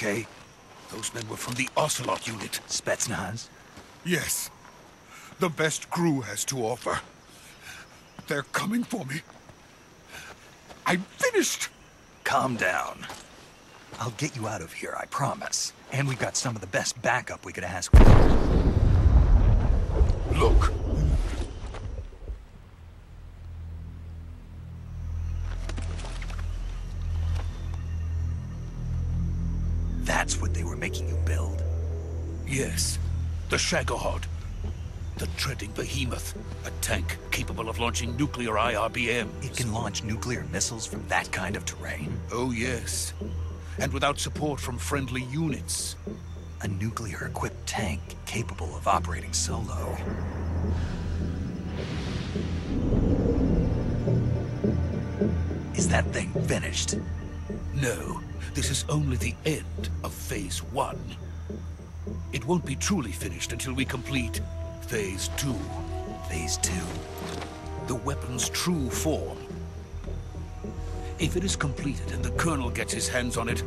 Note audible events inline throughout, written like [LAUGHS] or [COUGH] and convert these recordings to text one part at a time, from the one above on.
okay? Those men were from the Ocelot unit. Spetsnaz? Yes. The best crew has to offer. They're coming for me. I'm finished! Calm down. I'll get you out of here, I promise. And we've got some of the best backup we could ask for. Look. Making you build? Yes. The Shagohod. The treading behemoth. A tank capable of launching nuclear IRBM. It can launch nuclear missiles from that kind of terrain? Oh, yes. And without support from friendly units. A nuclear-equipped tank capable of operating solo. Is that thing finished? No, this is only the end of Phase 1. It won't be truly finished until we complete Phase 2. Phase 2? The weapon's true form. If it is completed and the Colonel gets his hands on it,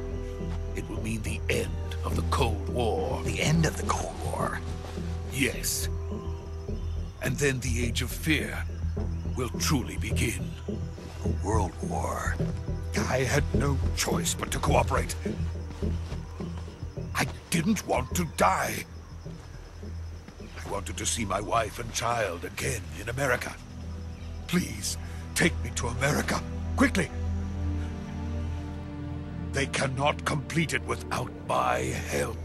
it will mean the end of the Cold War. The end of the Cold War? Yes. And then the Age of Fear will truly begin. A world war. I had no choice but to cooperate. I didn't want to die. I wanted to see my wife and child again in America. Please, take me to America. Quickly! They cannot complete it without my help.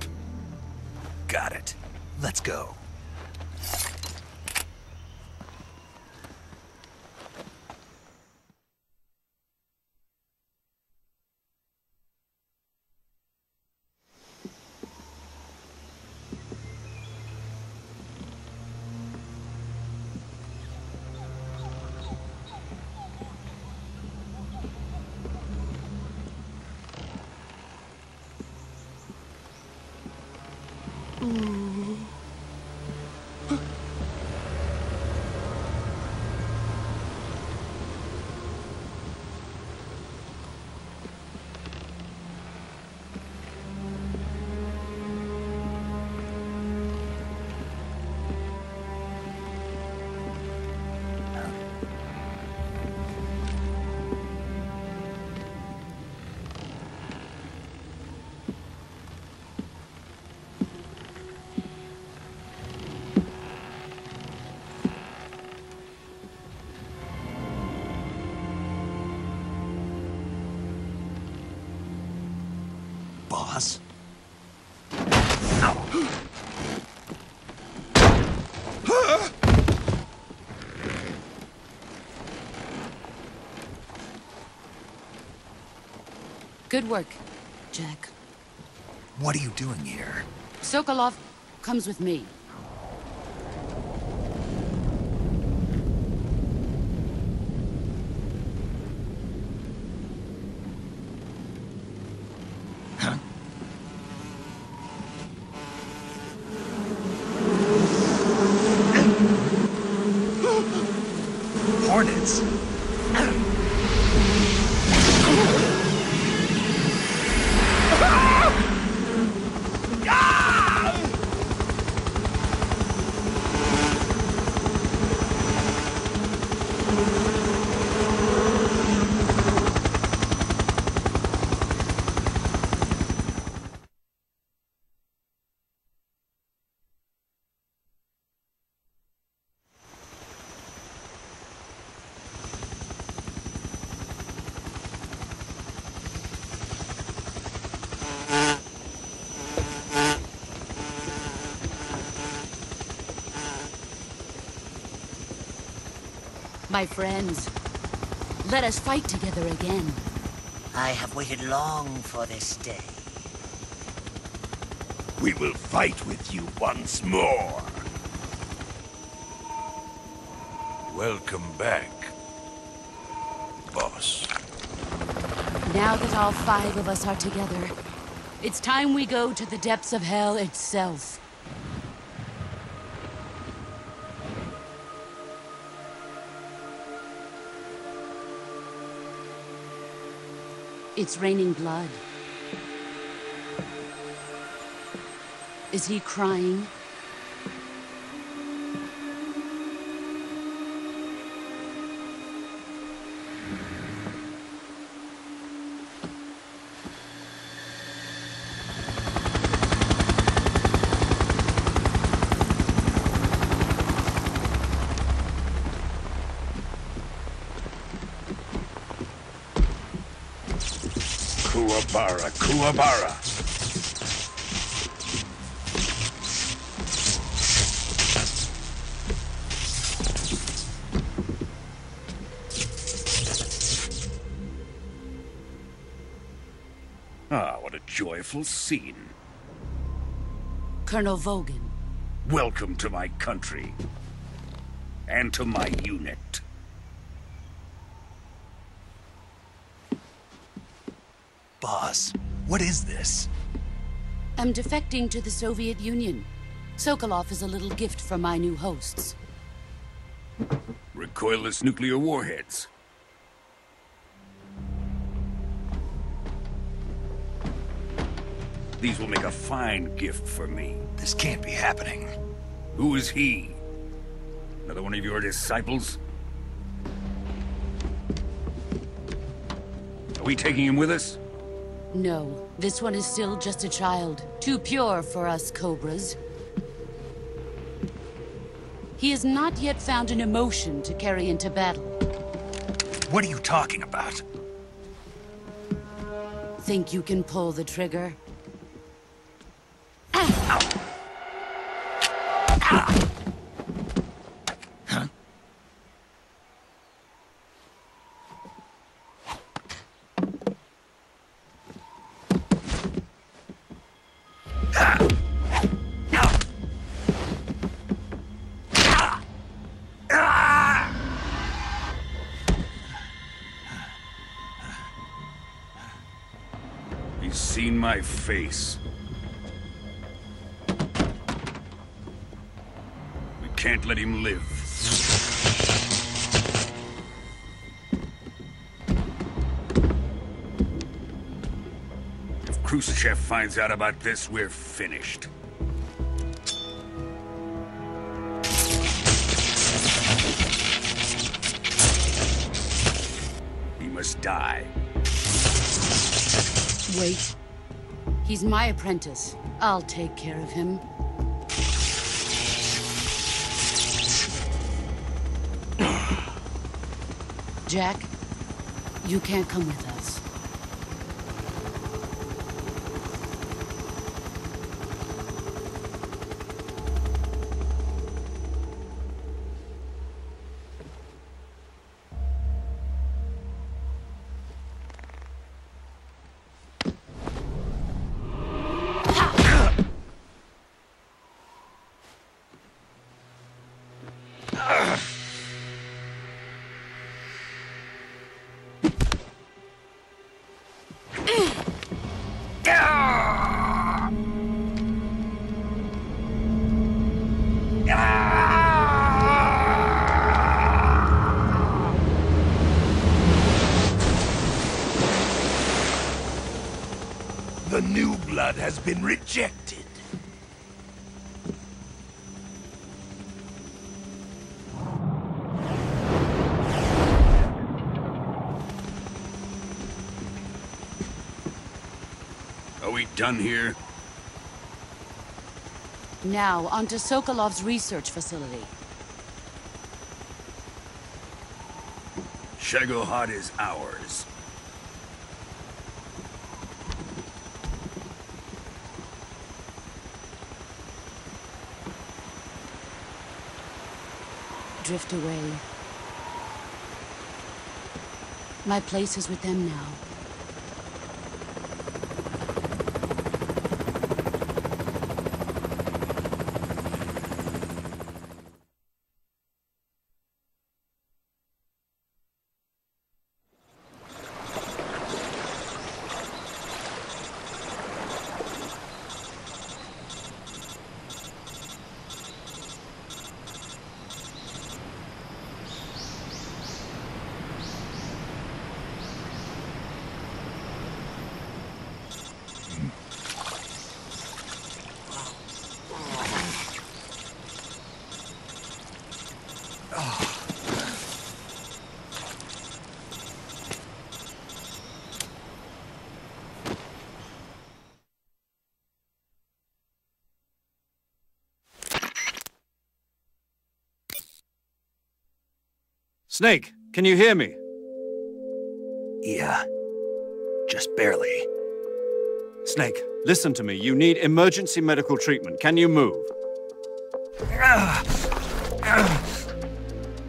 Got it. Let's go. 嗯。Boss? Good work, Jack. What are you doing here? Sokolov comes with me. My friends, let us fight together again. I have waited long for this day. We will fight with you once more. Welcome back, boss. Now that all five of us are together, it's time we go to the depths of hell itself. It's raining blood. Is he crying? Kuwabara, Kuwabara. Ah, what a joyful scene. Colonel Volgin. Welcome to my country. And to my unit. Boss, what is this? I'm defecting to the Soviet Union. Sokolov is a little gift from my new hosts. Recoilless nuclear warheads. These will make a fine gift for me. This can't be happening. Who is he? Another one of your disciples? Are we taking him with us? No, this one is still just a child. Too pure for us Cobras. He has not yet found an emotion to carry into battle. What are you talking about? Think you can pull the trigger? He's seen my face. We can't let him live. If Khrushchev finds out about this, we're finished. He must die. Wait. He's my apprentice. I'll take care of him. [COUGHS] Jack, you can't come with us. Blood has been rejected. Are we done here? Now, onto Sokolov's research facility. Shagohod is ours. Drift away. My place is with them now. Snake, can you hear me? Yeah. Just barely. Snake, listen to me. You need emergency medical treatment. Can you move?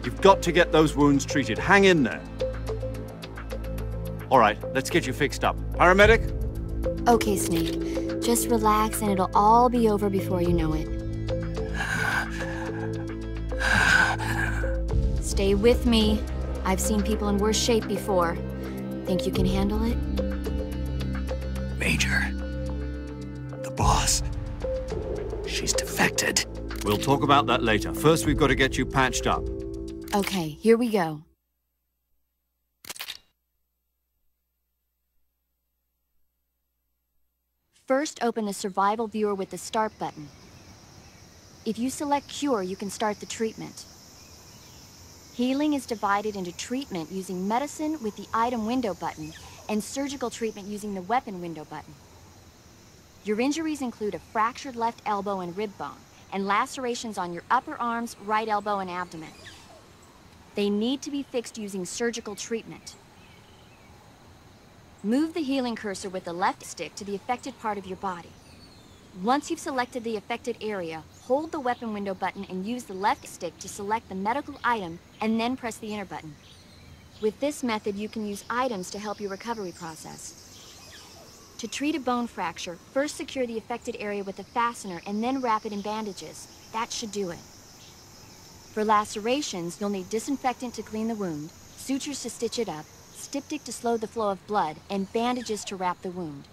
You've got to get those wounds treated. Hang in there. All right, let's get you fixed up. Paramedic? Okay, Snake. Just relax and it'll all be over before you know it. Stay with me. I've seen people in worse shape before. Think you can handle it? Major. The boss. She's defected. We'll talk about that later. First, we've got to get you patched up. Okay, here we go. First, open the survival viewer with the start button. If you select cure, you can start the treatment. Healing is divided into treatment using medicine with the item window button and surgical treatment using the weapon window button. Your injuries include a fractured left elbow and rib bone, and lacerations on your upper arms, right elbow, and abdomen. They need to be fixed using surgical treatment. Move the healing cursor with the left stick to the affected part of your body. Once you've selected the affected area, hold the weapon window button and use the left stick to select the medical item and then press the enter button. With this method, you can use items to help your recovery process. To treat a bone fracture, first secure the affected area with a fastener and then wrap it in bandages. That should do it. For lacerations, you'll need disinfectant to clean the wound, sutures to stitch it up, styptic to slow the flow of blood, and bandages to wrap the wound.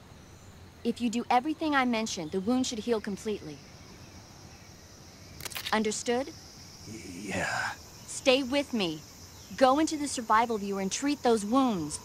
If you do everything I mentioned, the wound should heal completely. Understood? Yeah. Stay with me. Go into the survival viewer and treat those wounds.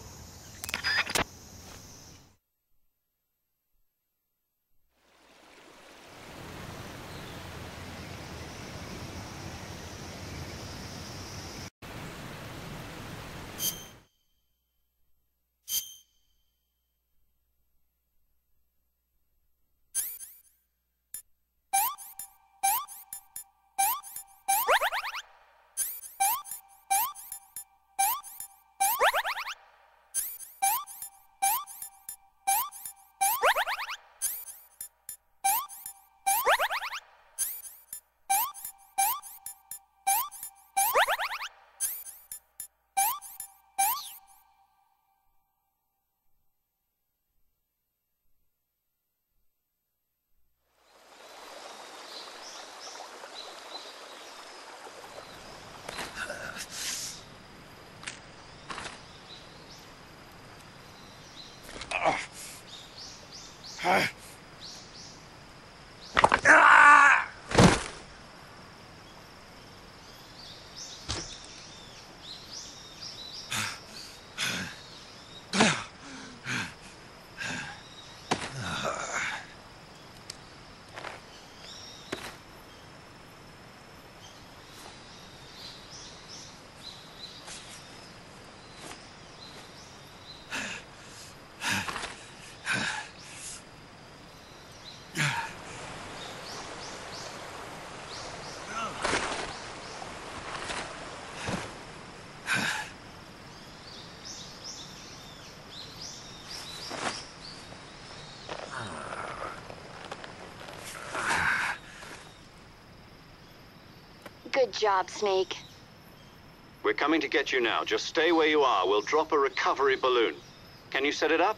Good job, Snake. We're coming to get you now. Just stay where you are. We'll drop a recovery balloon. Can you set it up?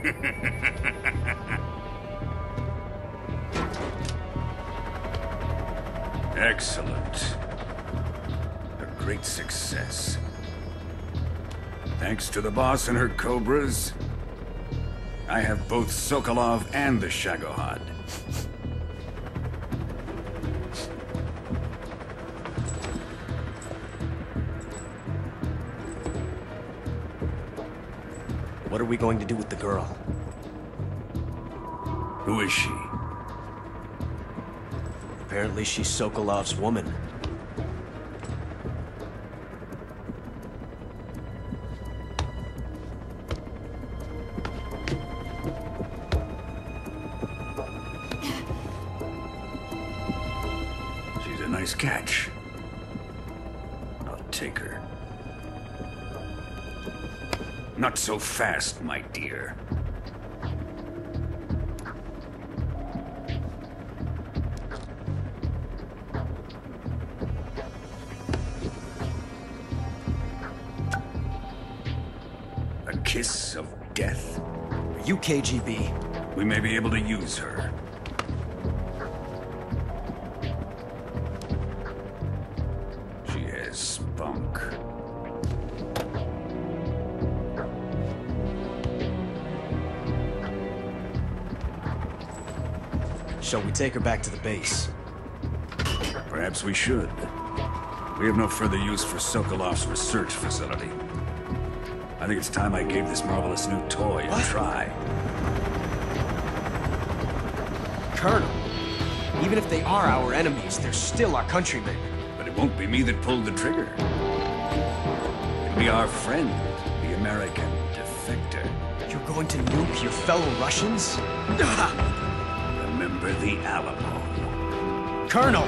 [LAUGHS] Excellent. A great success. Thanks to the boss and her cobras, I have both Sokolov and the Shagohod. We going to do with the girl? Who is she? Apparently she's Sokolov's woman. She's a nice catch. I'll take her. Not so fast, my dear. A kiss of death. Are you KGB? We may be able to use her. She has spunk. Shall we take her back to the base? Perhaps we should. We have no further use for Sokolov's research facility. I think it's time I gave this marvelous new toy a try. Colonel, even if they are our enemies, they're still our countrymen. But it won't be me that pulled the trigger. It'll be our friend, the American defector. You're going to nuke your fellow Russians? [LAUGHS] Remember the Alamo. Colonel!